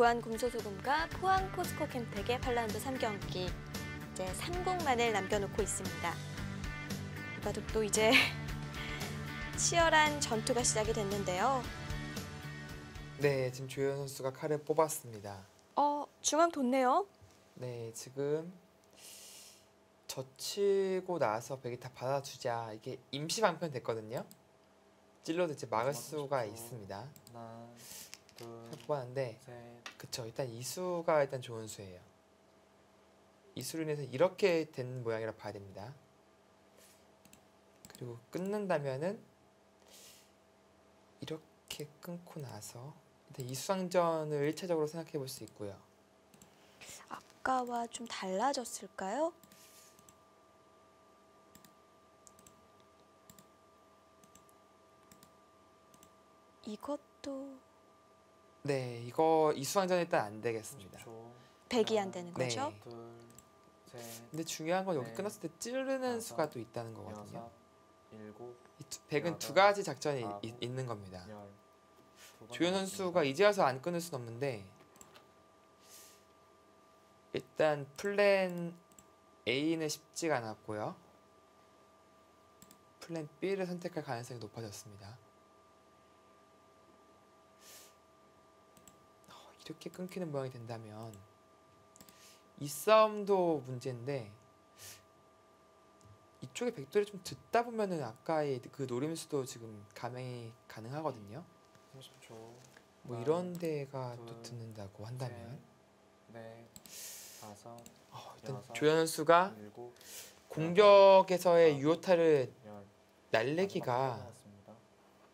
부안 금소소금과 포항 포스코 캠텍의 8라운드 3경기 이제 3공만을 남겨놓고 있습니다. 또 이제 치열한 전투가 시작이 됐는데요. 네, 지금 조현 선수가 칼을 뽑았습니다. 어 중앙 뒀네요. 네, 지금 젖히고 나서 백이 다 받아주자 이게 임시 방편 됐거든요. 찔러도 이제 막을 수가 있습니다. 하나, 둘, 칼 뽑았는데 셋, 그쵸 일단 이수가 일단 좋은 수예요. 이수로 인해서 이렇게 된 모양이라 봐야 됩니다. 그리고 끊는다면은 이렇게 끊고 나서 일단 이수상전을 1차적으로 생각해 볼 수 있고요. 아까와 좀 달라졌을까요? 이것도 네, 이거 이수상전 일단 안 되겠습니다. 30초. 백이 안 되는 네. 거죠? 둘, 셋, 근데 중요한 건 여기 네. 끝났을 때 찌르는 다섯, 수가 또 있다는 거거든요. 여섯, 일곱, 이 두- 백은 두 여덟, 가지 작전이 아홉, 이- 있는 겁니다. 열. 두번 조현. 선수가 이제 와서 안 끊을 순 없는데 일단 플랜 A는 쉽지가 않았고요. 플랜 B를 선택할 가능성이 높아졌습니다. 어, 이렇게 끊기는 모양이 된다면 이 싸움도 문제인데 이쪽에 백돌이 좀 듣다 보면은 아까의 그 노림수도 지금 감행이 가능하거든요. 30초. 뭐 하나, 이런 데가 또 둘, 듣는다고 한다면 셋, 넷, 다섯, 어, 일단 여섯, 조현 선수가 일곱, 공격에서의 유효타를 열. 날리기가.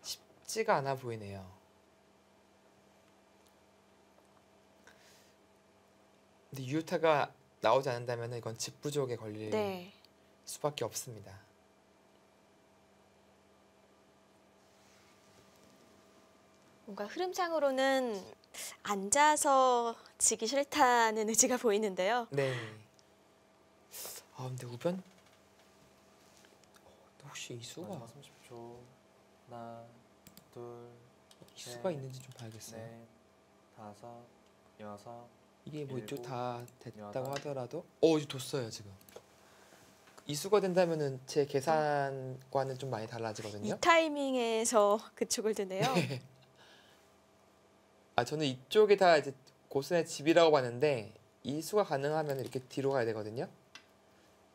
쉽지가 않아 보이네요. 근데 유효타가 나오지 않는다면 이건 집 부족에 걸릴 네. 수밖에 없습니다. 뭔가 흐름상으로는 앉아서 지기 싫다는 의지가 보이는데요. 네. 아 근데 우변 어, 혹시 이수가 마지막 30초. 하나, 둘, 이수가 네. 있는지 좀 봐야겠어요. 넷, 다섯, 여섯, 이게 뭐 이쪽 일곱, 다 됐다고. 하더라도 어 이거 뒀어요 지금 이수가 된다면은 제 계산과는 좀 많이 달라지거든요. 이 타이밍에서 그쪽을 드네요. 아 저는 이쪽이 다 이제 고스의 집이라고 봤는데 이수가 가능하면 이렇게 뒤로 가야 되거든요.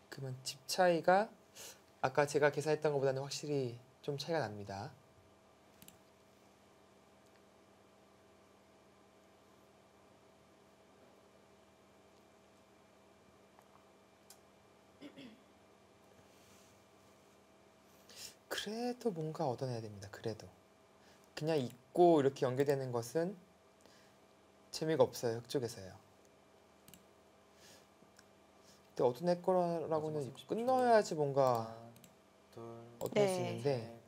그러면 집 차이가 아까 제가 계산했던 것보다는 확실히 좀 차이가 납니다. 그래도 뭔가 얻어내야 됩니다. 그래도 그냥 있고 이렇게 연계되는 것은 재미가 없어요. 흑쪽에서요. 근데 얻어낼 거라고는 마지막 30초. 끊어야지 뭔가 얻어낼 수 네. 있는데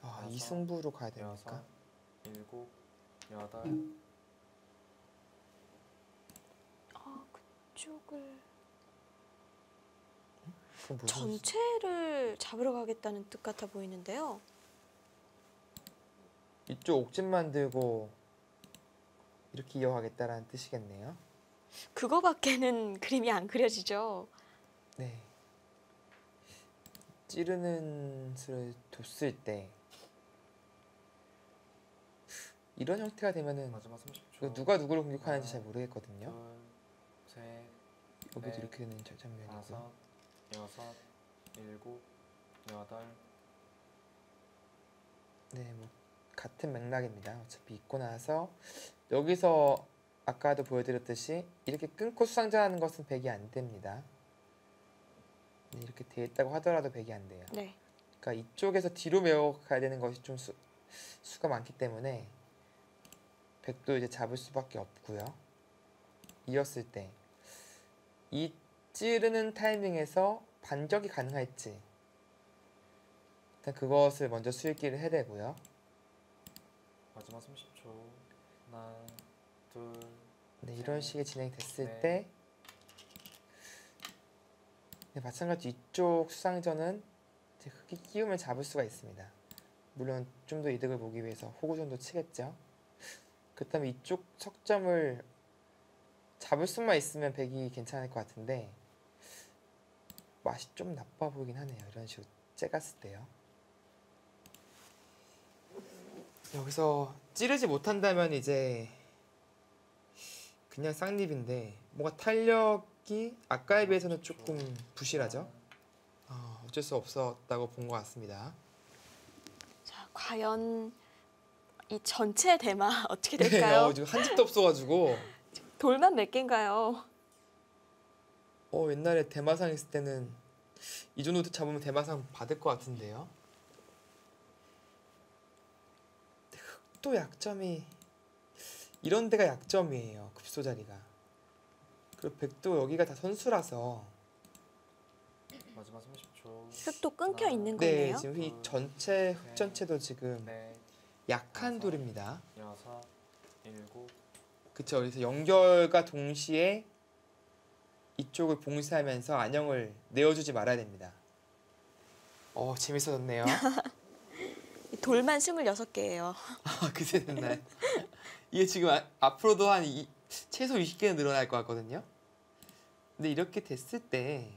아, 이승부로 가야 됩니까? 일곱, 여덟, 아, 그쪽을 전체를 잡으러 가겠다는 뜻 같아 보이는데요. 이쪽 옥진 만들고 이렇게 이어가겠다라는 뜻이겠네요. 그거밖에는 그림이 안 그려지죠. 네. 찌르는 수를 뒀을 때 이런 형태가 되면은 마지막 30초. 그 누가 누구를 공격하는지 잘 모르겠거든요. 둘, 셋, 여기도 넷, 이렇게 되는 저 장면이고. 여섯, 일곱, 여덟, 네, 뭐 같은 맥락입니다. 어차피 있고 나서 여기서 아까도 보여드렸듯이 이렇게 끊고 수상전하는 것은 백이 안 됩니다. 네, 이렇게 돼 있다고 하더라도 백이 안 돼요. 네. 그러니까 이쪽에서 뒤로 메어 가야 되는 것이 좀 수, 수가 많기 때문에 백도 이제 잡을 수밖에 없고요. 이었을 때 이 찌르는 타이밍에서 반격이 가능할지 일단 그것을 먼저 수익기를 해야 되고요. 마지막 30초. 하나, 둘, 네, 이런 식의 진행이 됐을 네. 때 네, 마찬가지 이쪽 수상전은 이제 흑이 끼움을 잡을 수가 있습니다. 물론 좀 더 이득을 보기 위해서 호구 정도 치겠죠. 그렇다면 이쪽 석점을 잡을 수만 있으면 백이 괜찮을 것 같은데 맛이 좀 나빠 보이긴 하네요. 이런 식으로 째갔을 때요. 여기서 찌르지 못한다면 이제 그냥 쌍립인데 뭔가 탄력이 아까에 비해서는 조금 부실하죠. 어, 어쩔 수 없었다고 본 것 같습니다. 자, 과연 이 전체 대마 어떻게 네, 될까요? 어, 지금 한 집도 없어가지고 돌만 몇 개인가요? 어 옛날에 대마상 있을 때는 이 정도 잡으면 대마상 받을 것 같은데요. 흑도 약점이 이런 데가 약점이에요. 급소 자리가. 그리고 백도 여기가 다 선수라서 마지막 30초. 흙도 끊겨 있는 네 거네요. 지금 이 전체 흑 전체도 지금 넷, 약한 돌입니다. 여섯, 일곱, 그쵸 그래서 연결과 동시에 이쪽을 봉쇄하면서 안형을 내어주지 말아야 됩니다. 어 재밌어졌네요. 이 돌만 26개예요. 아 그새 됐나요? 이게 지금 아- 앞으로도 한 이, 최소 20개는 늘어날 것 같거든요. 근데 이렇게 됐을 때,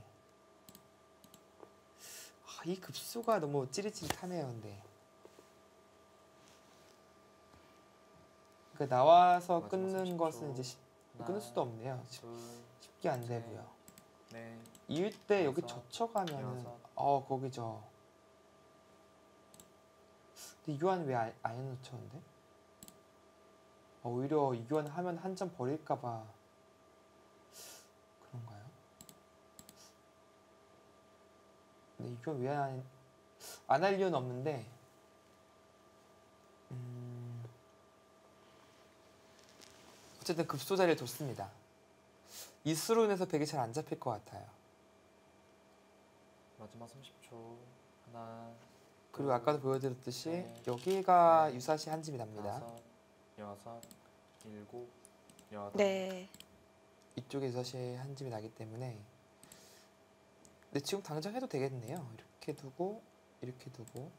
아, 이 급수가 너무 찌릿찌릿하네요. 근데 그러니까 나와서 끊는 30초. 것은 이제 끊을 수도 없네요. 쉽- 둘, 쉽게 안 네. 되고요. 넷, 이을 때 여기 젖혀가면은. 어 거기죠. 근데 이교환 왜안 해놓쳤는데? 어, 오히려 이교환 하면 한 점 버릴까봐 그런가요? 근데 이교환 왜안 안 할 이유는 없는데 음, 어쨌든 급소 자리를 뒀습니다. 이수로 인해서 백이 잘 안 잡힐 것 같아요. 마지막 30초. 하나, 그리고 아까도 보여드렸듯이 네. 여기가 네. 유사시 한 집이 납니다. 여섯, 일곱, 여덟. 네. 이쪽에 유사시 한 집이 나기 때문에 근데 지금 당장 해도 되겠네요. 이렇게 두고 이렇게 두고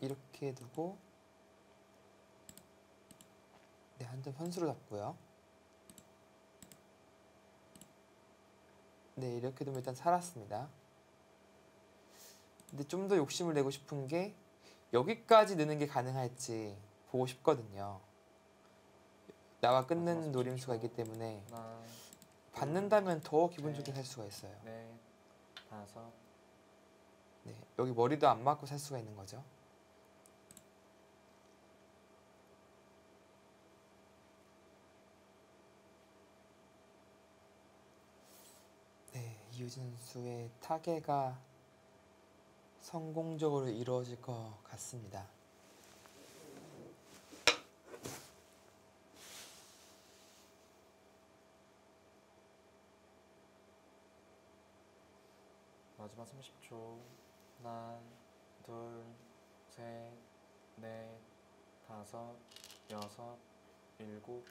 이렇게 두고 네, 한 점 선수로 잡고요. 네, 이렇게 두면 일단 살았습니다. 근데 좀 더 욕심을 내고 싶은 게 여기까지 느는 게 가능할지 보고 싶거든요. 나와 끊는 노림수가 30초. 있기 때문에 하나, 받는다면 더 기분 네. 좋게 살 수가 있어요. 넷, 다섯, 네, 여기 머리도 안 맞고 살 수가 있는 거죠. 네, 이유진 선수의 타계가 성공적으로 이루어질 것 같습니다. 마지막 30초. 하나, 둘, 셋, 넷, 다섯, 여섯, 일곱,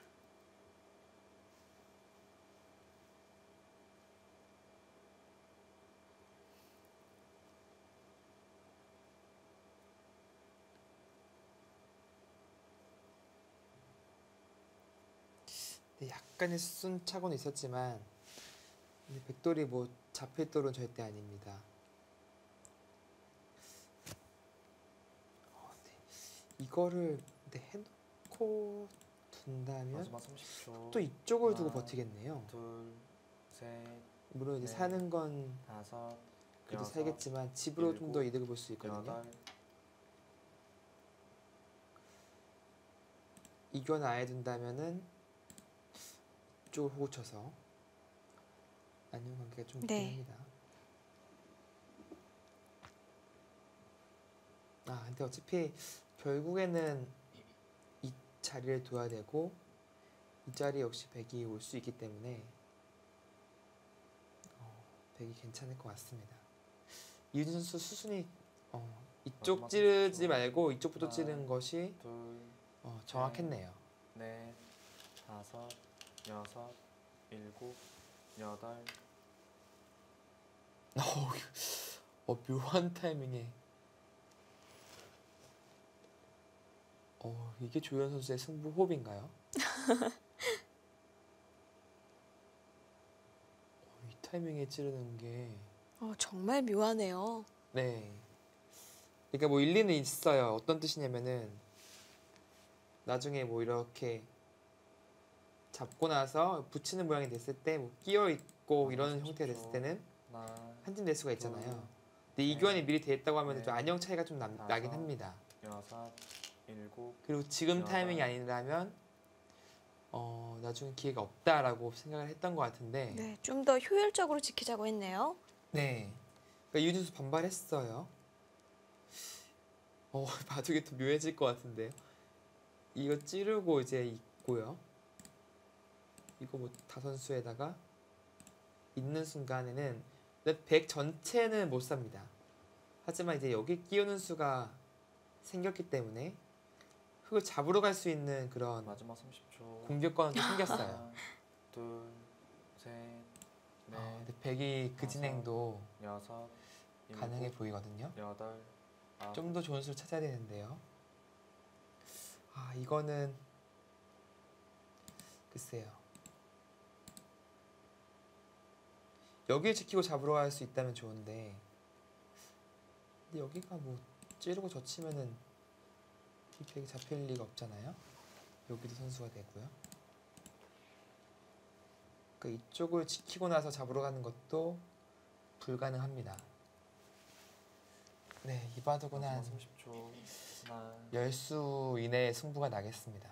약간의 순차고는 있었지만 백돌이 뭐 잡힐 돌은 절대 아닙니다. 어, 네. 이거를 네, 해놓고 둔다면 마지막 30초. 또 이쪽을 두고 하나, 버티겠네요. 둘, 셋, 물론 이제 네. 사는 건 다섯, 그래도 여섯, 살겠지만 집으로 좀 더 이득을 볼 수 있거든요. 여덟, 이건 아예 둔다면은 이 쪽을 호구 쳐서 안녕 관계가 좀 있긴 네. 합니다. 아 근데 어차피 결국에는 이 자리를 둬야 되고 이 자리 역시 백이 올 수 있기 때문에 어, 백이 괜찮을 것 같습니다. 이윤 선수 수순이 어, 이쪽 찌르지. 말고 이쪽부터 하나. 찌르는 것이 둘, 어, 정확했네요. 넷, 다섯, 여섯, 일곱, 여덟, 어, 묘한 타이밍에 어, 이게 조현 선수의 승부 호흡인가요? 어, 이 타이밍에 찌르는 게 어, 정말 묘하네요. 네. 그러니까 뭐 일리는 있어요. 어떤 뜻이냐면은 나중에 뭐 이렇게 잡고 나서 붙이는 모양이 됐을 때 뭐 끼어 있고 아, 이런 그렇죠. 형태가 됐을 때는 하나, 한팀 될 수가 있잖아요. 둘, 근데 이 네. 교환이 미리 돼 있다고 하면 좀 네. 안녕 차이가 좀 남, 나긴. 합니다. 여섯, 일곱, 그리고 지금. 타이밍이 아니라면 어 나중에 기회가 없다라고 생각을 했던 것 같은데 네, 좀 더 효율적으로 지키자고 했네요. 네. 그러니까 유진수 반발했어요. 어, 바둑이 더 묘해질 것 같은데요. 이거 찌르고 이제 있고요. 이거 뭐 다선수에다가 있는 순간에는 100 전체는 못 삽니다. 하지만 이제 여기 끼우는 수가 생겼기 때문에 흙을 잡으러 갈 수 있는 그런 마지막 30초. 공격권은 또 생겼어요. 하나, 둘, 셋, 넷, 어, 근데 백이 그 다섯. 진행도 여섯, 가능해 일곱, 보이거든요. 여덟, 아홉, 좀더 좋은 수를 찾아야 되는데요. 아 이거는 글쎄요. 여기 지키고 잡으러 갈 수 있다면 좋은데 근데 여기가 뭐 찌르고 젖히면은 뒷백이 잡힐 리가 없잖아요. 여기도 선수가 되고요. 그 이쪽을 지키고 나서 잡으러 가는 것도 불가능합니다. 네, 이 바둑은 한 마지막 30초. 하나, 열수 이내에 승부가 나겠습니다.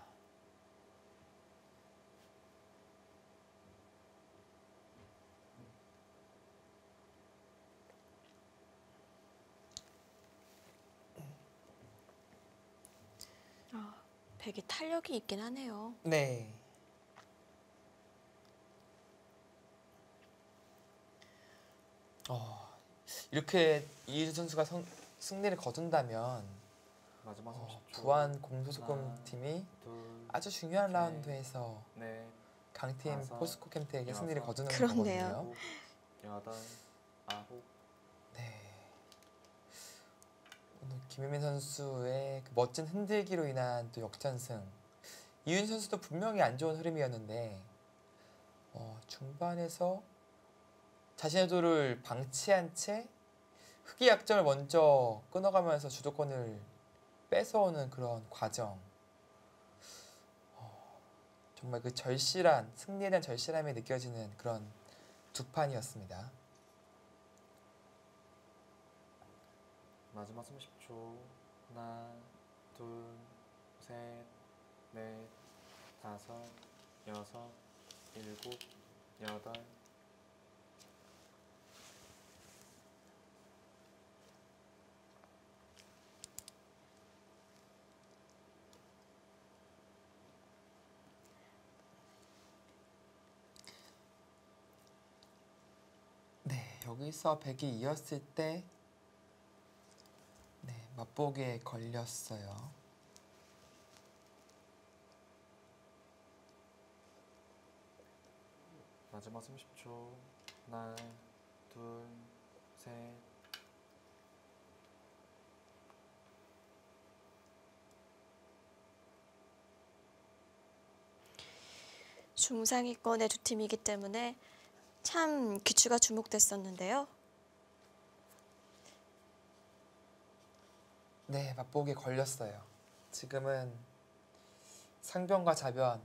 아, 백이 탄력이 있긴 하네요. 네. 어, 이렇게 이유주 선수가 성, 승리를 거둔다면 마지막 30초. 어, 부안 공소소금 하나, 팀이 둘, 아주 중요한 셋, 라운드에서 넷, 강팀 포스코 캠트에게 여섯. 승리를 거두는 그렇네요. 거거든요. 여덟, 아홉, 네. 오늘 김혜민 선수의 그 멋진 흔들기로 인한 또 역전승. 이윤 선수도 분명히 안 좋은 흐름이었는데 어, 중반에서 자신의 도를 방치한 채 흑의 약점을 먼저 끊어가면서 주도권을 뺏어오는 그런 과정. 어, 정말 그 절실한 승리에 대한 절실함이 느껴지는 그런 두 판이었습니다. 마지막 30초. 하나, 둘, 셋, 넷, 다섯, 여섯, 일곱, 여덟, 네, 여기서 백이 이었을 때 네, 맛보기에 걸렸어요. 마지막 30초. 하나, 둘, 셋, 중상위권의 두 팀이기 때문에 참 기추가 주목됐었는데요. 네, 맛보기에 걸렸어요. 지금은 상변과 자변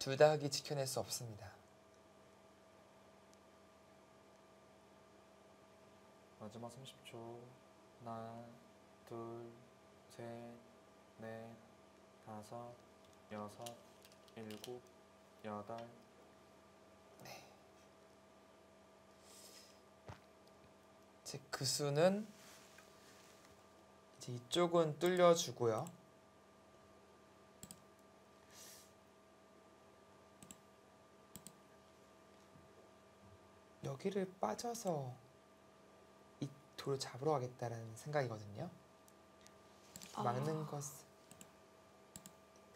둘다 흑이 지켜낼 수 없습니다. 마지막 30초. 하나, 둘, 셋, 넷, 다섯, 여섯, 일곱, 여덟, 즉그 수는 이제 이쪽은 뚫려주고요. 여기를 빠져서 이 돌을 잡으러 가겠다라는 생각이거든요. 아. 막는 것.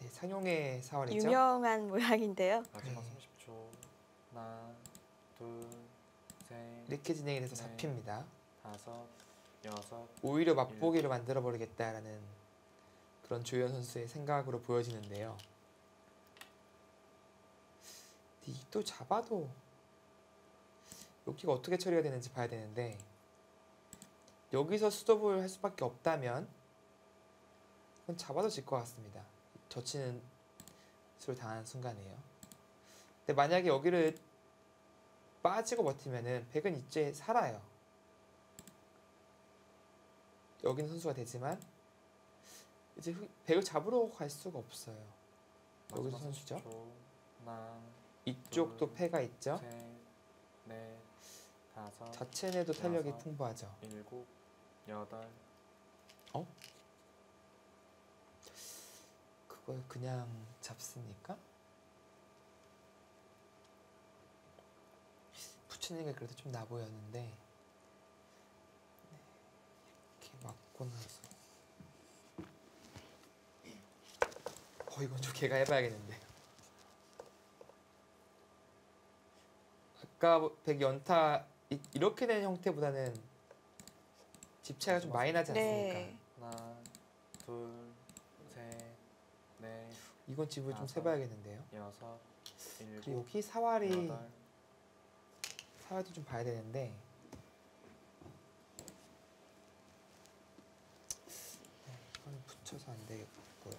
네, 상용의 사활이죠. 유명한 모양인데요. 마지막 네. 30초. 하나, 둘, 셋, 이렇게 진행이 돼서 네. 잡힙니다. 다섯, 오히려 맛보기를 만들어 버리겠다라는 그런 조현 선수의 생각으로 보여지는데요. 이또 잡아도 여기가 어떻게 처리가 되는지 봐야 되는데 여기서 스톱을 할 수밖에 없다면 그건 잡아도 질 것 같습니다. 젖히는 수를 당하는 순간이에요. 근데 만약에 여기를 빠지고 버티면은 백은 이제 살아요. 여기 는 선수가 되지만 이제 흑- 백을 잡으러 갈 수가 없어요. 여기서 마지막 선수죠? 30초. 하나, 이쪽도 둘, 패가 있죠. 셋, 넷, 다섯, 자체 내도 탄력이. 풍부하죠. 일곱, 여덟, 그걸 그냥 잡습니까? 붙이는 게 그래도 좀 나 보였는데 맞고 나서 어 이건 좀 걔가 해봐야겠는데 아까 뭐백 연타 이- 이렇게 된 형태보다는 집차가 좀 많이 나지 않습니까? 네. 하나, 둘, 셋, 넷, 이건 집을 좀 다섯. 세봐야겠는데요. 여섯, 일곱, 여기 사활이 사활도 좀 봐야 되는데 네, 붙여서 안 되겠고요.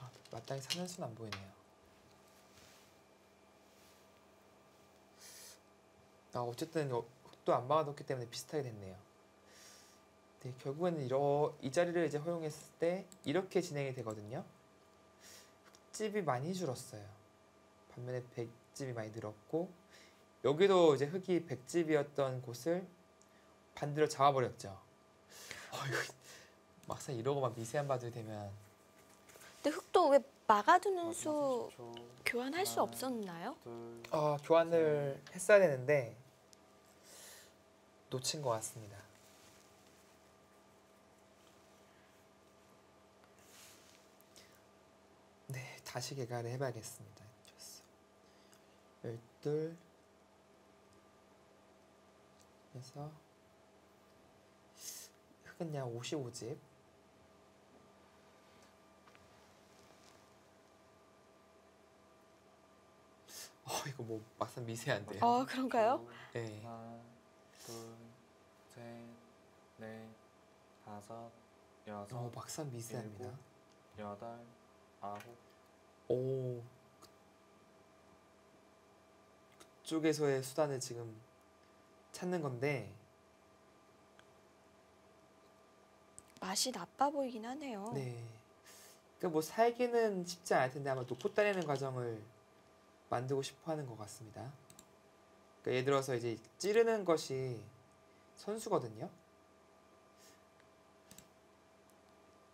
아, 마땅히 사는 수는 안 보이네요. 아 어쨌든 어, 흑도 안 막아뒀기 때문에 비슷하게 됐네요. 네, 결국에는 이러, 이 자리를 이제 허용했을 때 이렇게 진행이 되거든요. 흑집이 많이 줄었어요. 반면에 백집이 많이 늘었고 여기도 이제 흑이 백집이었던 곳을 반대로 잡아버렸죠. 어, 이거 막상 이러고 막 미세한 바들 되면 근데 흑도 왜 막아두는 수 30초. 교환할 수 하나. 없었나요? 둘, 어, 교환을 했어야 되는데 놓친 것 같습니다. 네, 다시 개가를 해봐야겠습니다. 좋았어. 열둘 그래서 흑은 약 55집 어 이거 뭐 막상 미세한데요. 어, 그런가요? 30초. 네. 하나, 둘, 셋, 넷, 다섯, 여섯, 어 막상 미세합니다. 일곱. 여덟, 아홉, 오 그쪽에서의 수단을 지금 찾는 건데 맛이 나빠 보이긴 하네요. 네. 그러니까 뭐 살기는 쉽지 않을 텐데 아마 놓고 따내는 과정을 만들고 싶어 하는 것 같습니다. 그러니까 예를 들어서 이제 찌르는 것이 선수거든요.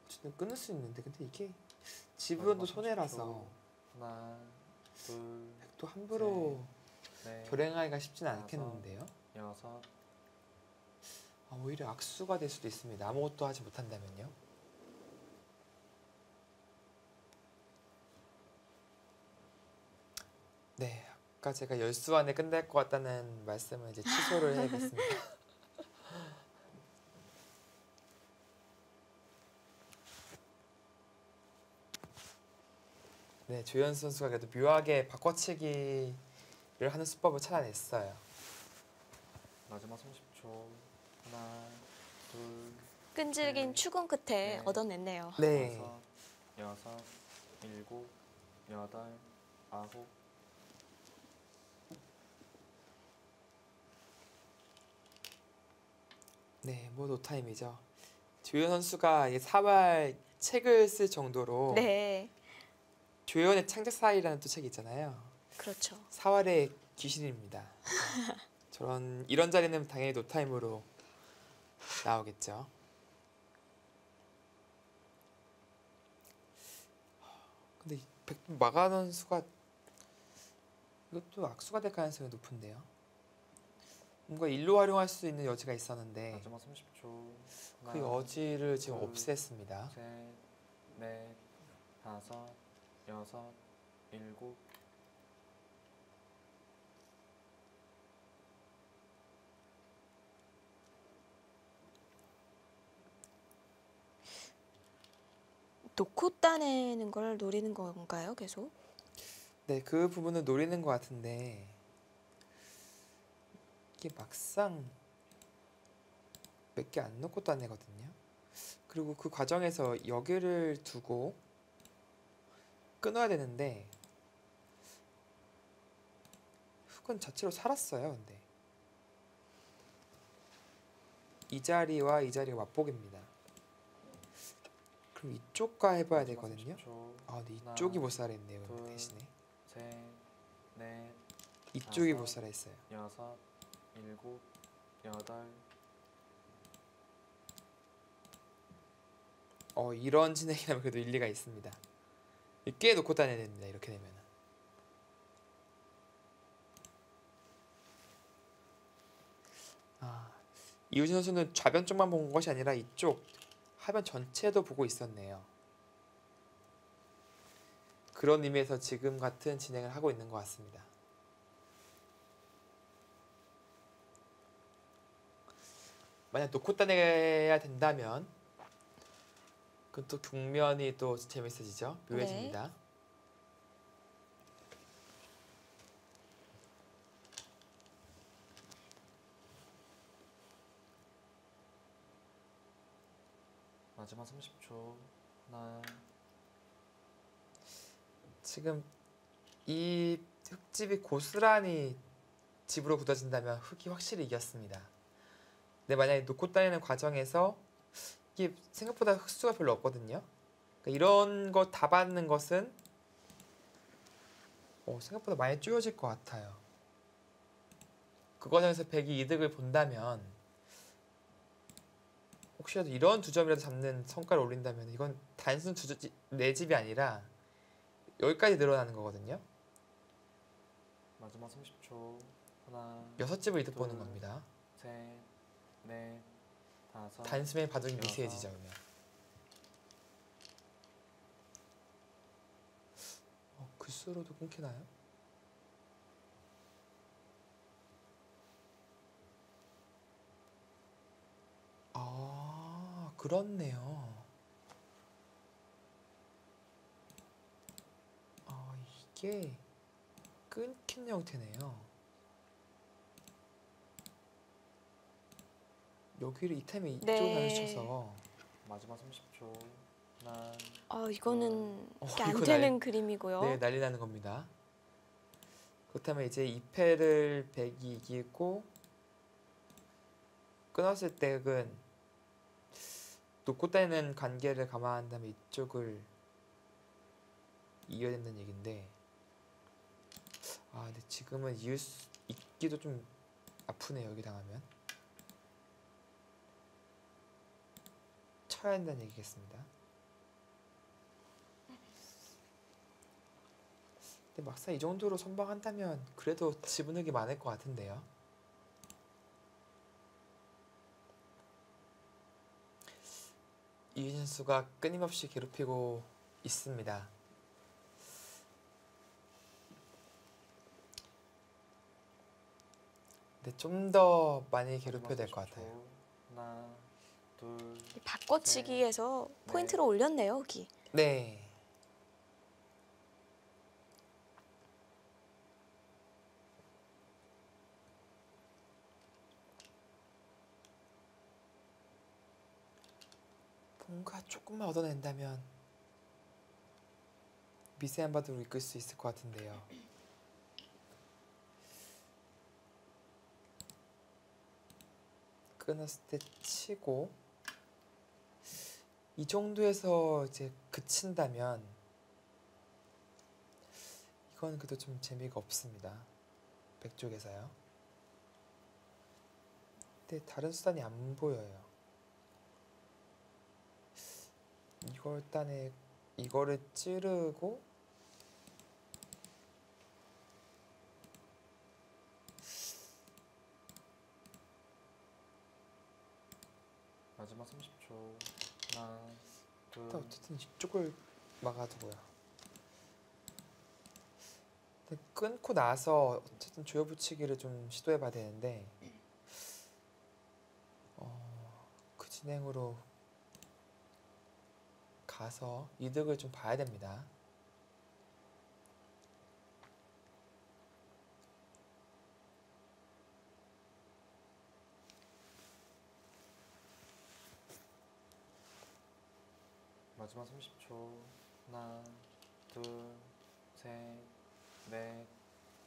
어쨌든 끊을 수 있는데 근데 이게 지분도 손해라서 30초. 하나, 둘, 또 함부로 넷, 결행하기가 쉽진 다섯. 않겠는데요. 여섯, 아, 오히려 악수가 될 수도 있습니다. 아무것도 하지 못한다면요. 네, 아까 제가 열수 안에 끝날 것 같다는 말씀을 이제 취소를 해야겠습니다. 네, 조현 선수가 그래도 묘하게 바꿔치기를 하는 수법을 찾아냈어요. 마지막 30초. 하나, 둘, 끈질긴 네. 추궁 끝에 네. 얻어냈네요. 네. 다섯, 여섯, 일곱, 여덟, 아홉, 네, 뭐 노타임이죠. 조혜연 선수가 이 사활 책을 쓸 정도로 네, 조혜연의 창작 사활이라는 또 책이 있잖아요. 그렇죠. 사활의 귀신입니다. 저런 이런 자리는 당연히 노타임으로 나오겠죠. 근데 이 백분 마가던 수가 이것도 악수가 될 가능성이 높은데요. 뭔가 일로 활용할 수 있는 여지가 있었는데 마지막 30초. 그 여지를 지금 둘, 없앴습니다. 셋, 넷, 다섯, 여섯, 일곱, 놓고 따내는 걸 노리는 건가요, 계속? 네, 그 부분을 노리는 것 같은데 이게 막상 몇 개 안 놓고 따내거든요. 그리고 그 과정에서 여기를 두고 끊어야 되는데 훅은 자체로 살았어요. 근데 이 자리와 이 자리가 맞보기입니다. 그럼 이쪽과 해봐야 되거든요. 30초, 아, 근데 이쪽이 못. 근데 둘, 대신에 셋, 넷, 이쪽이 다섯, 못 살아있어요. 여섯, 일곱, 여덟, 어 이런 진행이라면 그래도 일리가 있습니다. 꽤 놓고 다녀야 됩니다. 이렇게 되면. 아 이우진 선수는 좌변 쪽만 본 것이 아니라 이쪽 하변 전체도 보고 있었네요. 그런 의미에서 지금 같은 진행을 하고 있는 것 같습니다. 만약 놓고 따내야 된다면 그럼 또 국면이 또 재밌어지죠. 묘해집니다. 마지막 30초, 하나, 지금 이 흙집이 고스란히 집으로 굳어진다면 흙이 확실히 이겼습니다. 근데 만약에 놓고 따내는 과정에서 이게 생각보다 흙수가 별로 없거든요. 그러니까 이런 거 다 받는 것은 어, 생각보다 많이 쪼여질 것 같아요. 그 과정에서 백이 이득을 본다면 혹시라도 이런 두 점이라도 잡는 성과를 올린다면 이건 단순 두 집, 네 집이 아니라 여기까지 늘어나는 거거든요. 마지막 30초, 하나, 여섯 집을 이득 둘. 보는 겁니다. 셋, 넷, 다섯, 단숨에 바둑이 여섯. 미세해지죠 그러면. 어, 글수로도 끊기나요? 아 그렇네요. 아 이게 끊긴 형태네요. 여기를 이 타임에 이쪽으로 네. 다니셔서 마지막 30초, 하나, 아, 이거는 어, 이게 안 이거 되는 그림이고요. 네, 난리 나는 겁니다. 그렇다면 이제 2패를 100이 이기고 끊었을 때는 놓고 따는 관계를 감안한다면 이쪽을 이겨야 된다는 얘긴데 아 근데 지금은 이을 수 있기도 좀 아프네요 여기 당하면 쳐야 한다는 얘기겠습니다 근데 막상 이 정도로 선방한다면 그래도 지분흙이 많을 것 같은데요. 이윤 선수가 끊임없이 괴롭히고 있습니다. 근데 좀 더 많이 괴롭혀야 될 것 같아요. 30초, 하나, 둘, 이 바꿔치기에서 네. 포인트를 올렸네요, 여기. 네. 뭔가 조금만 얻어낸다면 미세한 바둑으로 이끌 수 있을 것 같은데요. 끊었을 때 치고 이 정도에서 이제 그친다면 이건 그래도 좀 재미가 없습니다. 백 쪽에서요. 근데 다른 수단이 안 보여요. 이걸 일단에 이거를 찌르고 일단 어쨌든 이쪽을 막아두고요. 끊고 나서 어쨌든 조여붙이기를 좀 시도해봐야 되는데 어, 그 진행으로 가서 이득을 좀 봐야 됩니다. 마지막 30초. 하나, 둘, 셋, 넷,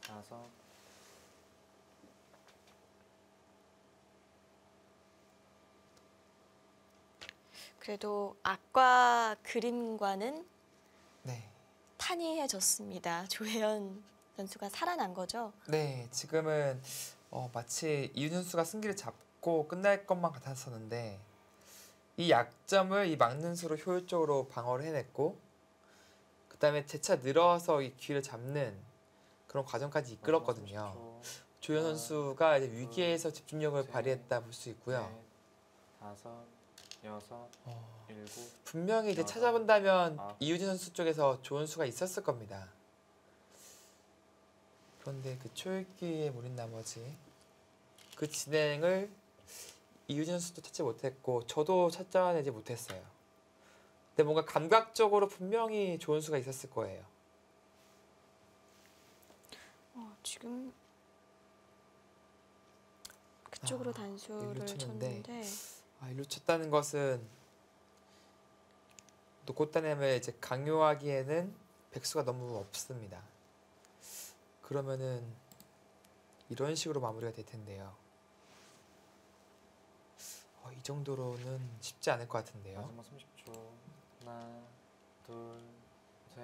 다섯. 그래도 아까 그림과는 네. 탄이해졌습니다. 조혜연 선수가 살아난 거죠. 네, 지금은 어, 마치 이윤 수가 승기를 잡고 끝날 것만 같았었는데 이 약점을 이 막는 수로 효율적으로 방어를 해냈고 그 다음에 재차 늘어서 이 기회를 잡는 그런 과정까지 이끌었거든요. 마지막 30초. 조현 선수가 이제 둘, 위기에서 집중력을 셋, 발휘했다 볼 수 있고요. 넷, 다섯, 여섯, 어, 일곱. 분명히 이제 찾아본다면 아홉. 이유진 선수 쪽에서 좋은 수가 있었을 겁니다. 그런데 그 초읽기에 몰린 나머지 그 진행을 이유진 선수도 찾지 못했고 저도 찾아내지 못했어요. 근데 뭔가 감각적으로 분명히 좋은 수가 있었을 거예요. 어, 지금 그쪽으로 아, 단수를 쳤는데. 쳤는데 아, 일로 쳤다는 것은 또 꽃다nem을 이제 강요하기에는 백수가 너무 없습니다. 그러면은 이런 식으로 마무리가 될 텐데요. 어, 이 정도로는 쉽지 않을 것 같은데요. 마지막 30초. 하나, 둘, 셋,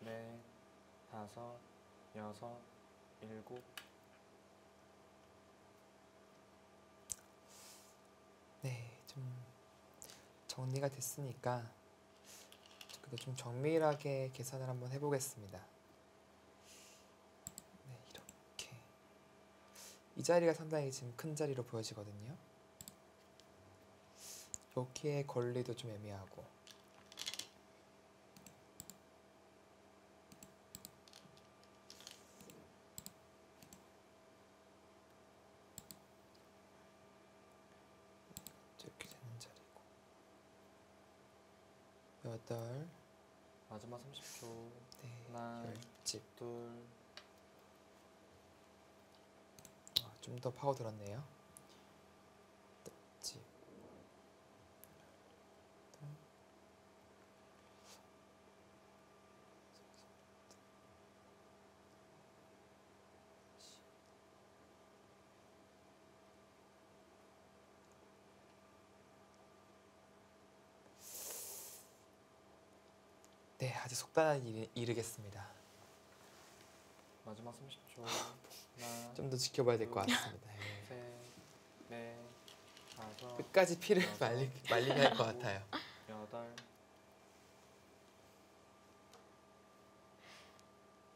넷, 다섯, 여섯, 일곱. 네, 좀 정리가 됐으니까 그래도 좀 정밀하게 계산을 한번 해보겠습니다. 네, 이렇게 이 자리가 상당히 지금 큰 자리로 보여지거든요. 여기에 권리도 좀 애매하고. 이렇게 되는 자리고. 여덟 마지막 30초. 네 하나, 열집. 둘, 아, 좀더 파고들었네요. 집 네, 아주 속단한 일, 이르겠습니다. 마지막 30초. 하나, 좀더 지켜봐야 될 것 같습니다. 예. 셋, 넷, 다섯, 끝까지 피를 말리, 말리게 할 것 같아요. 여덟.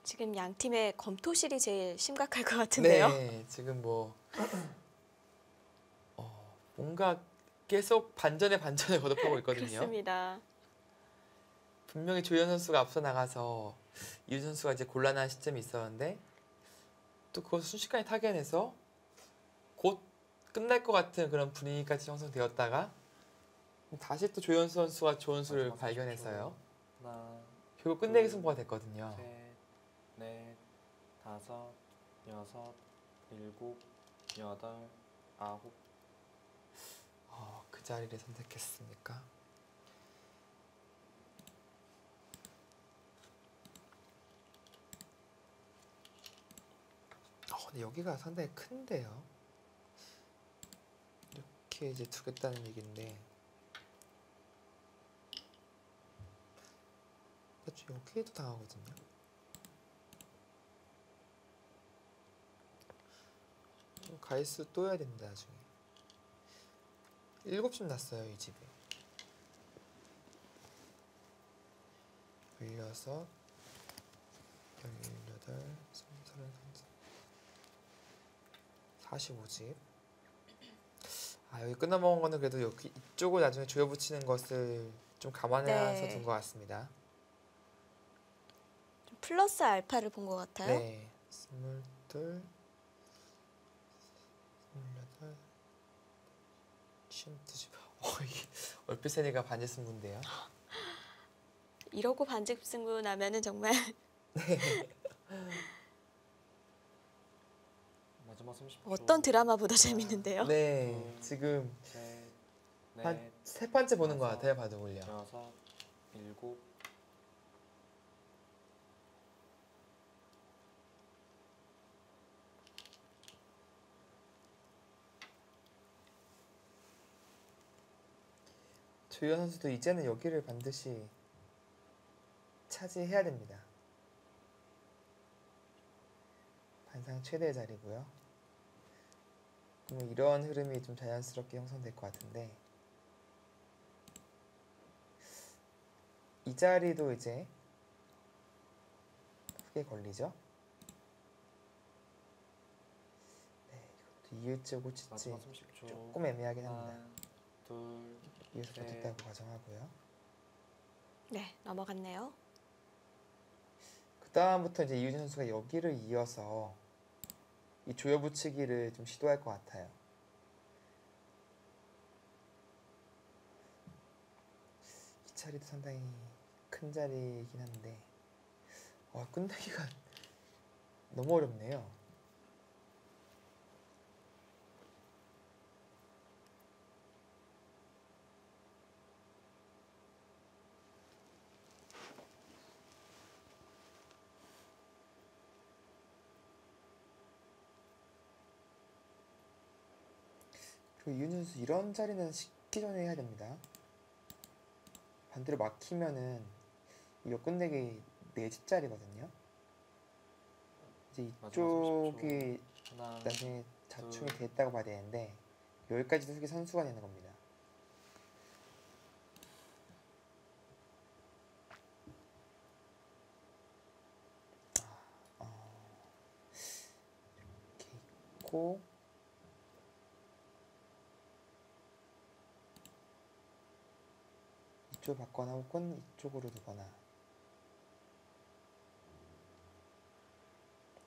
지금 양 팀의 검토실이 제일 심각할 것 같은데요. 네, 지금 뭐 어, 뭔가 계속 반전에 반전에 거듭하고 있거든요. 그렇습니다. 분명히 조현 선수가 앞서 나가서 이유 선수가 이제 곤란한 시점이 있었는데 또 그걸 순식간에 타개해내서 곧 끝날 것 같은 그런 분위기까지 형성되었다가 다시 또 조현 선수가 좋은 수를. 30초. 하나, 결국 끝내기 승부가 됐거든요. 셋, 넷, 다섯, 여섯, 일곱, 여덟, 아홉. 어, 그 자리를 선택했습니까? 어, 근데 여기가 상당히 큰데요. 이렇게 이제 두겠다는 얘기인데. 그렇죠. 여기에도 당하거든요. 가이스 또 해야 됩니다, 나중에. 일곱 점 났어요 이 집에 열여섯 열여덟 서른 사십 오 집. 아 여기 끝나먹은 거는 그래도 여기 이쪽을 나중에 조여 붙이는 것을 좀 감안해서 네. 둔 것 같습니다. 좀 플러스 알파를 본 것 같아요. 네, 스물둘, 스물여덟, 쉰두집. 어, 이게 얼핏 세니까 반지승부인데요. 이러고 반직 승부 나면은 정말 30초. 어떤 드라마보다 재밌는데요. 네, 음. 지금 셋, 넷, 한세 번째 보는 것 같아요, 봐도 올려. 여섯, 일곱. 조현 선수도 이제는 여기를 반드시 차지해야 됩니다. 반상 최대의 자리고요. 그러면 이런 흐름이 좀 자연스럽게 형성될 것 같은데 이 자리도 이제 크게 걸리죠. 네, 이것도 마지막 30초. 조금 애매하긴 합니다. 하나, 둘, 이어서 네. 붙었다고 가정하고요. 네, 넘어갔네요. 그 다음부터 이제 이유진 선수가 여기를 이어서 이 조여 붙이기를 좀 시도할 것 같아요. 이 자리도 상당히 큰 자리이긴 한데 어, 끝내기가 너무 어렵네요. 이윤 선수 이런 자리는 식기 전에 해야 됩니다. 반대로 막히면은 이거 끝내기 네집 자리거든요. 이제 마지막 이쪽이 하나, 나중에 자충이 둘. 됐다고 봐야 되는데 여기까지도 솔직히 선수가 되는 겁니다. 아, 어, 이렇게 있고 이쪽 받거나 혹은 이쪽으로 두거나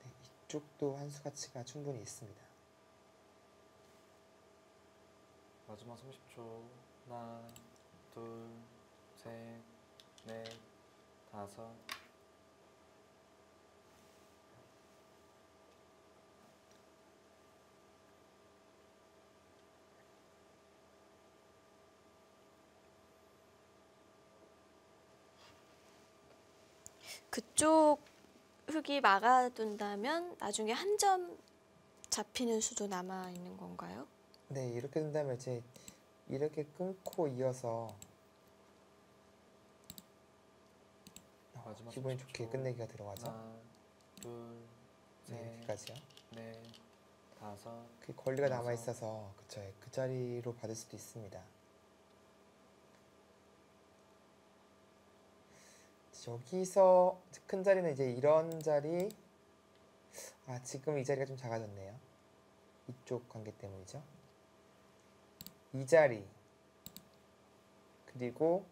네, 이쪽도 한수 가치가 충분히 있습니다. 마지막 30초. 하나, 둘, 셋, 넷, 다섯. 그쪽 흙이 막아둔다면 나중에 한 점 잡히는 수도 남아 있는 건가요? 네, 이렇게 된다면 이제 이렇게 끊고 이어서 어, 마지막 기분이 30초. 좋게 끝내기가 들어가죠. 하나, 둘, 네, 셋, 여기까지요. 넷, 다섯. 그 권리가 여섯. 남아 있어서 그쵸, 그 자리로 받을 수도 있습니다. 여기서 큰 자리는 이제 이런 자리. 아, 지금 이 자리가 좀 작아졌네요. 이쪽 관계 때문이죠. 이 자리. 그리고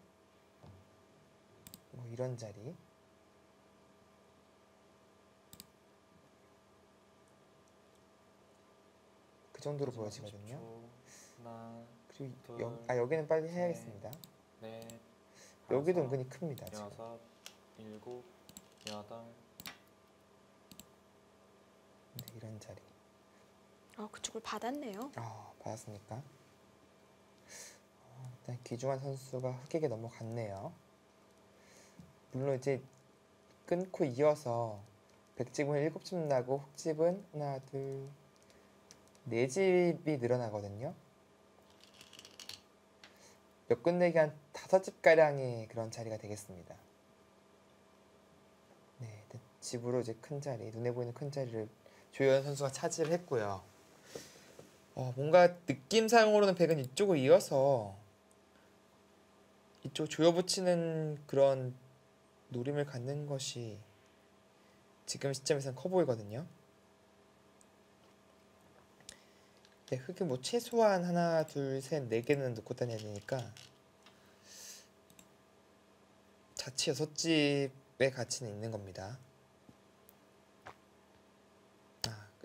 뭐 이런 자리. 그 정도로 마지막 보여지거든요. 30초. 하나, 그리고 둘, 여, 아 여기는 빨리 셋, 해야겠습니다. 넷, 여기도 은근히 큽니다. 지금. 일곱, 여덟. 네, 이런 자리. 어, 그쪽을 받았네요. 아 받았습니까? 어, 일단 기중한 선수가 흑에게 넘어갔네요. 물론 이제 끊고 이어서 백집은 일곱 집 나고 흑집은 하나 둘 네 집이 늘어나거든요. 몇 끝내기 한 다섯 집 가량의 그런 자리가 되겠습니다. 집으로 이제 큰 자리, 눈에 보이는 큰 자리를 조현 선수가 차지를 했고요. 어, 뭔가 느낌상으로는 백은 이쪽을 이어서 이쪽 조여붙이는 그런 노림을 갖는 것이 지금 시점에서는 커 보이거든요. 네, 흙이 뭐 최소한 하나, 둘, 셋, 네 개는 넣고 다녀야 되니까 자취 여섯 집의 가치는 있는 겁니다.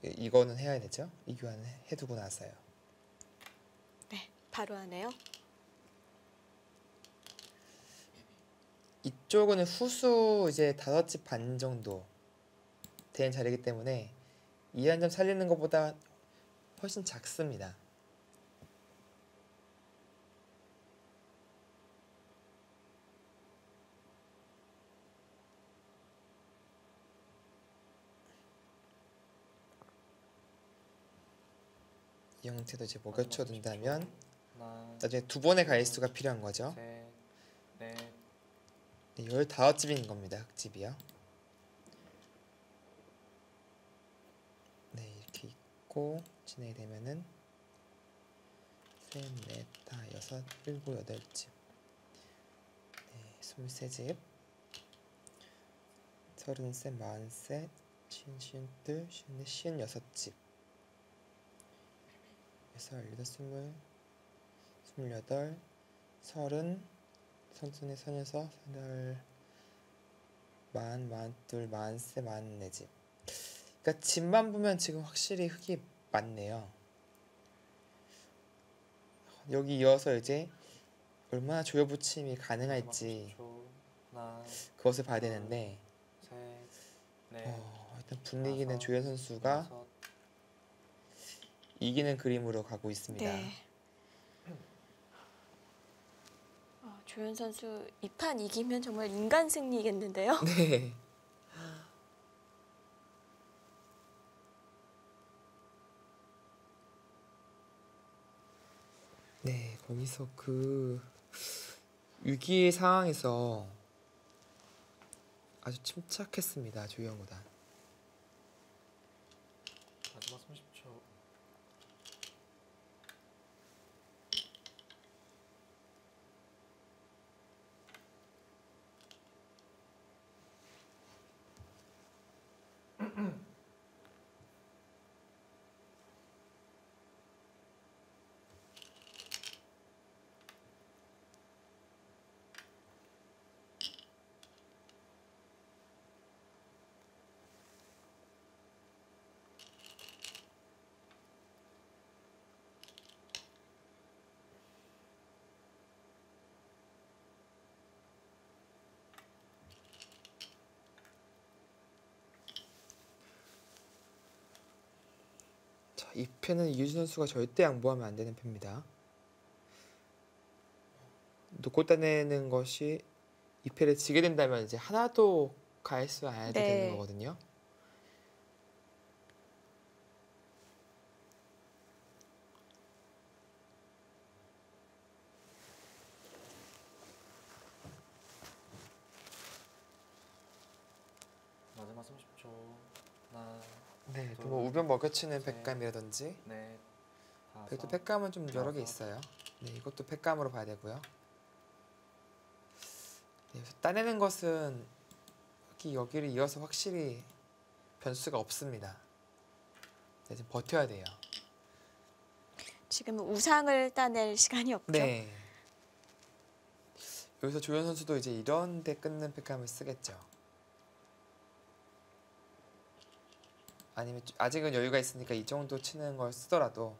이거는 해야 되죠. 이 교환을 해- 해두고 나서요. 네, 바로 하네요. 이쪽은 후수 이제 다섯 집 반 정도 된 자리이기 때문에 이한점 살리는 것보다 훨씬 작습니다. 이 형태도 이제 먹여쳐 둔다면 하나, 나중에 두 번의 가일수가 필요한 거죠. 네, 15집인 겁니다. 흑집이요. 네, 이렇게 있고 진행이 되면은 셋, 넷, 다, 여섯, 일곱, 여덟 집. 네, 스물세 집. 서른셋, 마흔셋, 쉰, 쉰둘, 쉰넷, 쉰여섯 집. 여섯, 열여덟, 스물, 스물여덟, 서른, 선순위 선여섯, 선열, 만, 만 둘, 만 세, 만 네 집. 그러니까 집만 보면 지금 확실히 흙이 많네요. 여기 이어서 이제 얼마나 조여 붙임이 가능할지 그것을 봐야 되는데 셋, 넷, 어, 일단 분위기는 조현 선수가 이기는 그림으로 가고 있습니다. 네. 어, 조현 선수 이판 이기면 정말 인간 승리겠는데요. 네. 네, 거기서 그 위기의 상황에서 아주 침착했습니다, 조영 구단. 마지막 30초. 자, 이 패는 이유진 선수가 절대 양보하면 안 되는 패입니다. 놓고 따내는 것이 이 패를 지게 된다면 이제 하나도 가해수 안 해도 네. 되는 거거든요. 마지막 30초. 하나, 네, 또 뭐 우변 먹여치는 백감이라든지 넷, 그래도 다섯, 팩감은 좀 여러 개. 있어요. 네, 이것도 팩감으로 봐야 되고요. 네, 따내는 것은 여기 여기를 이어서 확실히 변수가 없습니다. 네, 지금 버텨야 돼요. 지금은 우상을 따낼 시간이 없죠. 네. 여기서 조현 선수도 이제 이런 데 끊는 팩감을 쓰겠죠. 아니면 좀- 아직은 여유가 있으니까 이 정도 치는 걸 쓰더라도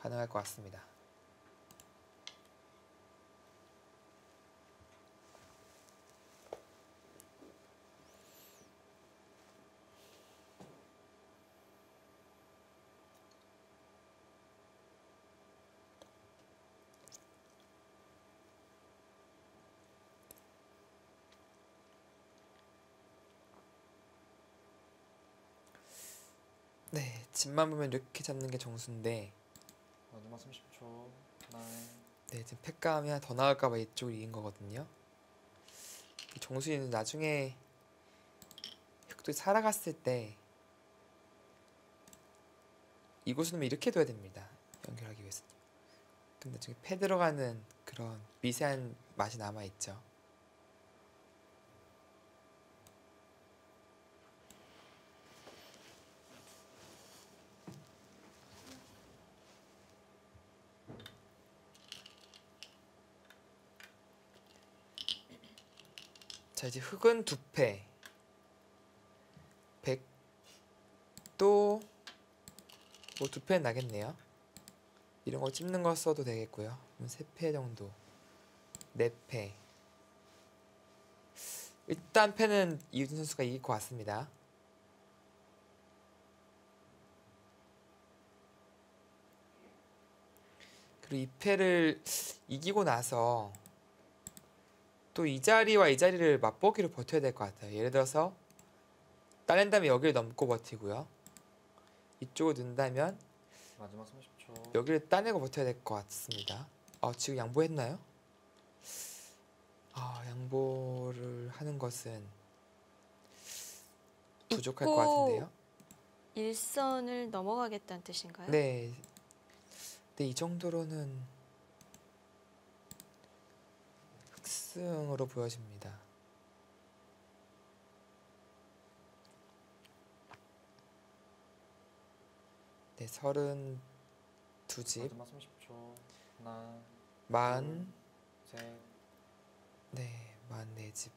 가능할 것 같습니다. 네, 집만 보면 이렇게 잡는 게 정수인데 마지막 30초. 하나, 네, 지금 팩감이 하나 더 나올까 봐 이쪽이 이긴 거거든요. 이 정수리는 나중에 흑도 살아갔을 때 이곳은 이렇게 둬야 됩니다. 연결하기 위해서. 근데 나중에 패 들어가는 그런 미세한 맛이 남아 있죠. 자 이제 흑은 두 패, 백도 뭐 두 패는 나겠네요. 이런 거 찝는 거 써도 되겠고요. 세패 정도. 네 패. 일단 패는 이우진 선수가 이길 것 같습니다. 그리고 이 패를 이기고 나서 또 이 자리와 이 자리를 맛보기로 버텨야 될 것 같아요. 예를 들어서 따낸 다음에 여기를 넘고 버티고요. 이쪽을 넣는다면 마지막 30초. 여기를 따내고 버텨야 될 것 같습니다. 아, 지금 양보했나요? 아, 양보를 하는 것은 부족할 것 같은데요. 일선을 넘어가겠다는 뜻인가요? 네. 네, 이 정도로는 흑승으로 보여집니다. 네, 서른 두 집, 마지막 30초. 하나, 만, 셋, 네, 만 네 집.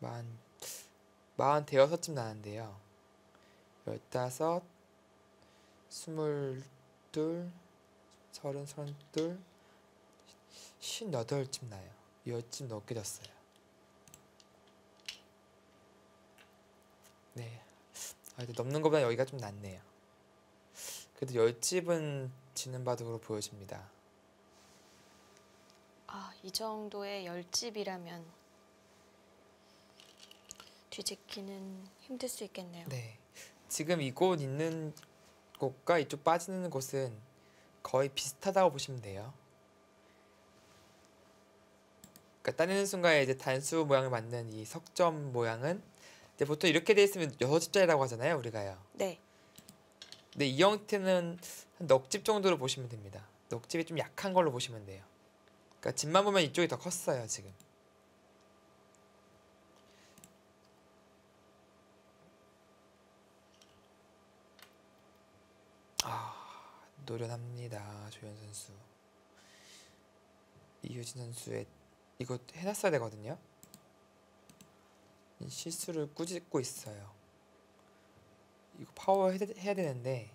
만, 마흔 대여섯 집 나는데요. 열다섯, 스물둘, 서른, 서른둘, 쉰여덟 집 나요. 열집 넘게 졌어요. 네. 아, 근데 넘는 것보다 여기가 좀 낫네요. 그래도 열집은 지는 바둑으로 보여집니다. 아, 이 정도의 열집이라면 뒤집기는 힘들 수 있겠네요. 네. 지금 이곳 있는 곳과 이쪽 빠지는 곳은 거의 비슷하다고 보시면 돼요. 그러니까 따내는 순간에 이제 단수 모양을 맞는 이 석점 모양은 이제 보통 이렇게 돼 있으면 여섯 집짜리라고 하잖아요, 우리가요. 네. 근데 이 형태는 한 넉집 정도로 보시면 됩니다. 넉집이 좀 약한 걸로 보시면 돼요. 그러니까 집만 보면 이쪽이 더 컸어요, 지금. 노련합니다, 조현 선수. 이효진 선수의 이거 해놨어야 되거든요. 이 실수를 꾸짖고 있어요. 이거 파워 해야, 되- 되는데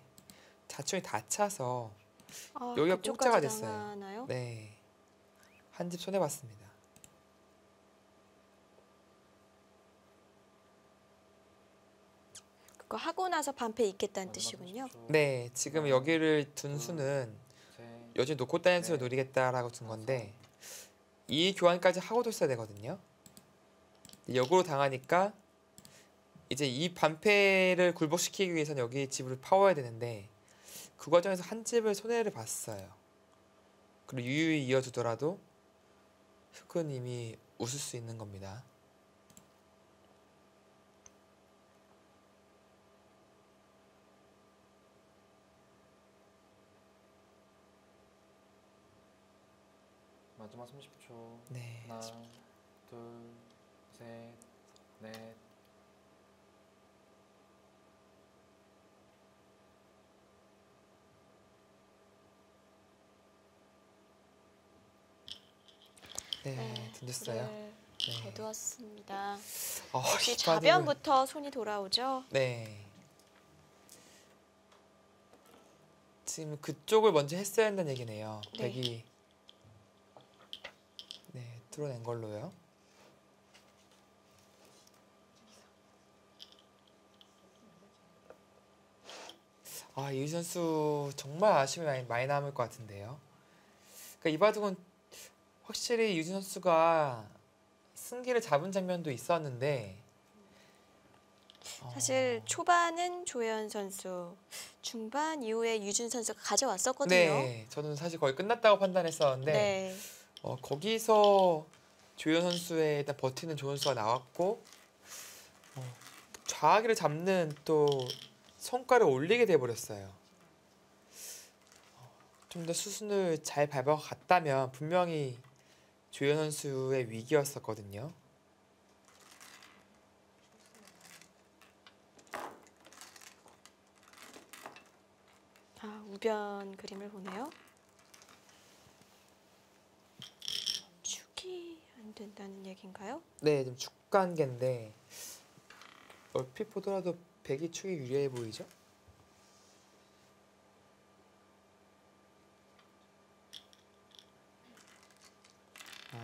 자충이 다 차서 아, 여기가 공짜가 됐어요. 당하나요? 네. 한 집 손해 봤습니다. 거 하고 나서 반패 있겠다는 뜻이군요. 30초. 네, 지금 여기를 둔 수는 셋, 여전히 놓고 네. 노리겠다라고 둔 건데 이 교환까지 하고 뒀어야 되거든요. 역으로 당하니까 이제 이 반패를 굴복시키기 위해서는 여기 집을 파워야 되는데 그 과정에서 한 집을 손해를 봤어요. 그리고 유유히 이어두더라도 흑은 이미 웃을 수 있는 겁니다. 마지막 30초. 네. 하나, 둘, 셋, 넷, 네, 네, 던졌어요. 불을 네. 거두었습니다. 어, 역시 좌변부터 손이 돌아오죠. 네. 지금 그쪽을 먼저 했어야 한다는 얘기네요. 네. 백이 네 뚫어낸 걸로요. 아, 이 선수 정말 아쉬움이 많이, 많이 남을 것 같은데요. 그러니까 이 바둑은 확실히 유진 선수가 승기를 잡은 장면도 있었는데 어, 사실 초반은 조현 선수, 중반 이후에 유준 선수가 가져왔었거든요. 네, 저는 사실 거의 끝났다고 판단했었는데 네. 어, 거기서 조현 선수의 일단 버티는 조현 선수가 나왔고 어, 좌기를 잡는 또 성과를 올리게 돼 버렸어요. 어, 좀더 수순을 잘 밟아갔다면 분명히 조현 선수의 위기였었거든요. 아, 우변 그림을 보네요. 축이 안 된다는 얘기인가요? 네, 좀 축관계인데 얼핏 보더라도 백이 축이 유리해 보이죠?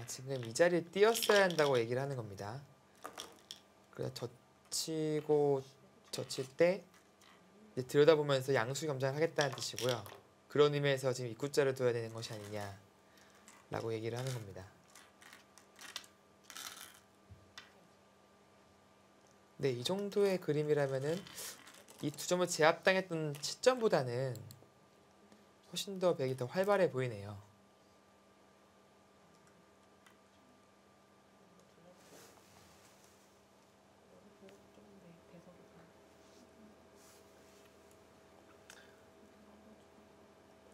지금 이 자리에 띄었어야 한다고 얘기를 하는 겁니다. 그래서 젖히고 젖힐 때 들여다보면서 양수 겸장을 하겠다는 뜻이고요. 그런 의미에서 지금 입구자를 둬야 되는 것이 아니냐라고 얘기를 하는 겁니다. 네, 이 정도의 그림이라면은 이 두 점을 제압당했던 시점보다는 훨씬 더 백이 더 활발해 보이네요.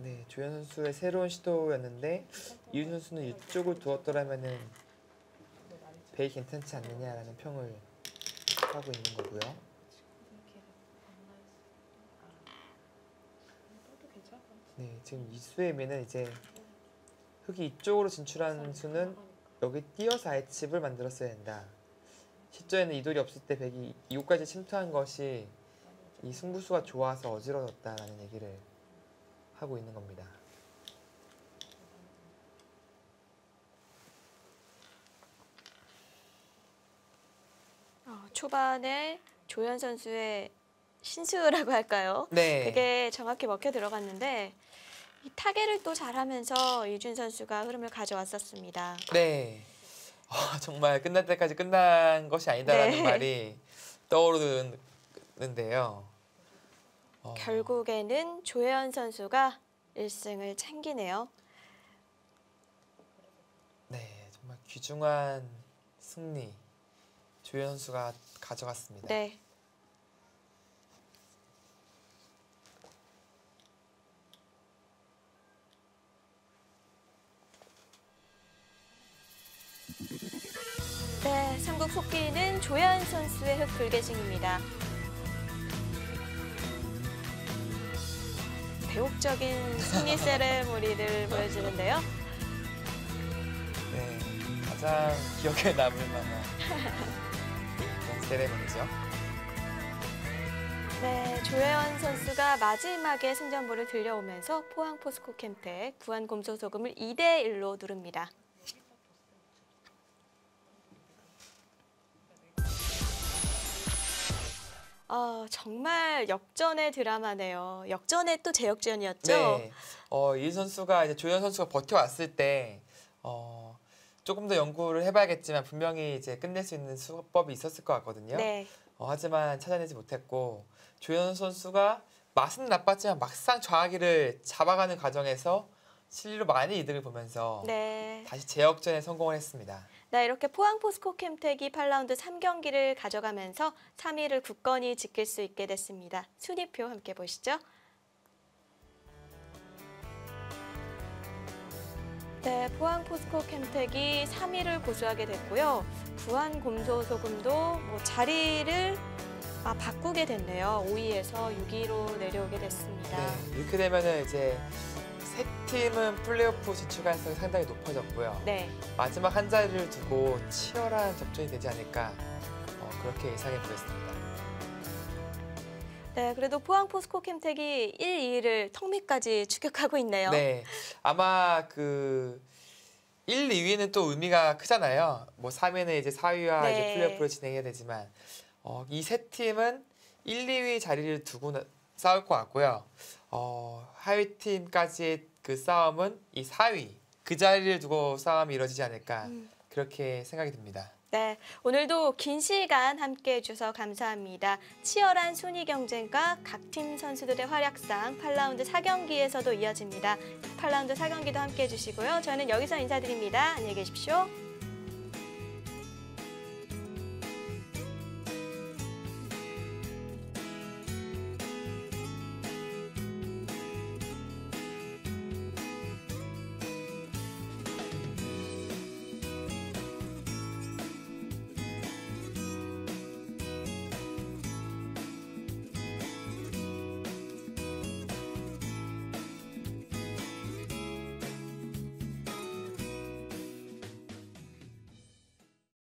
네, 조현 선수의 새로운 시도였는데 이윤 선수는 이쪽을 두었더라면은 백이 괜찮지 않느냐라는 평을 하고 있는 거고요. 네, 지금 이 수의 의미는 이제 흙이 이쪽으로 진출한 수는 여기 띄어서 아예 칩을 만들었어야 된다. 실전에는 이돌이 없을 때 백이 이곳까지 침투한 것이 이 승부수가 좋아서 어지러워졌다라는 얘기를 하고 있는 겁니다. 어, 초반에 조혜연 선수의 신수라고 할까요? 네. 그게 정확히 먹혀 들어갔는데 이 타개를 또 잘하면서 이준 선수가 흐름을 가져왔었습니다. 네. 아, 정말 끝날 때까지 끝난 것이 아니다라는 네. 말이 떠오르는데요. 어, 결국에는 조현 선수가 1승을 챙기네요. 네, 정말 귀중한 승리 조현 선수가 가져갔습니다. 네. 네, 삼국 속기는 조현 선수의 흑 불개승입니다. 배옥적인 승리 세레모니를 보여주는데요. 네, 가장 기억에 남을 만한 그런 세레머니죠. 네, 조혜원 선수가 마지막에 승전보를 들려오면서 포항 포스코 캠텍 구한 곰소 소금을 2대 1로 누릅니다. 아, 정말 역전의 드라마네요. 역전의 또 재역전이었죠. 네, 어, 이 선수가 이제 조현 선수가 버텨왔을 때 어, 조금 더 연구를 해봐야겠지만 분명히 이제 끝낼 수 있는 수법이 있었을 것 같거든요. 네. 어, 하지만 찾아내지 못했고 조현 선수가 맛은 나빴지만 막상 좌기를 잡아가는 과정에서 실리로 많이 이득을 보면서 네. 다시 재역전에 성공을 했습니다. 네, 이렇게 포항 포스코 캠텍이 8라운드 3경기를 가져가면서 3위를 굳건히 지킬 수 있게 됐습니다. 순위표 함께 보시죠. 네, 포항 포스코 캠텍이 3위를 고수하게 됐고요. 부안 곰소 소금도 뭐 자리를 아, 바꾸게 됐네요. 5위에서 6위로 내려오게 됐습니다. 네, 이렇게 되면은 이제 세 팀은 플레이오프 진출 가능성이 상당히 높아졌고요. 네. 마지막 한 자리를 두고 치열한 접전이 되지 않을까 어, 그렇게 예상해 보겠습니다. 네, 그래도 포항 포스코 캠텍이 1, 2위를 턱밑까지 추격하고 있네요. 네, 아마 그 1, 2위는 또 의미가 크잖아요. 뭐 3위는 이제 4위와 네. 이제 플레이오프를 진행해야 되지만 어, 이 세 팀은 1, 2위 자리를 두고 나- 싸울 것 같고요. 어, 하위 팀까지의 그 싸움은 이 4위 그 자리를 두고 싸움이 이루어지지 않을까 음. 그렇게 생각이 듭니다. 네, 오늘도 긴 시간 함께 해 주셔서 감사합니다. 치열한 순위 경쟁과 각 팀 선수들의 활약상 8라운드 4경기에서도 이어집니다. 8라운드 4경기도 함께 해 주시고요. 저는 여기서 인사드립니다. 안녕히 계십시오.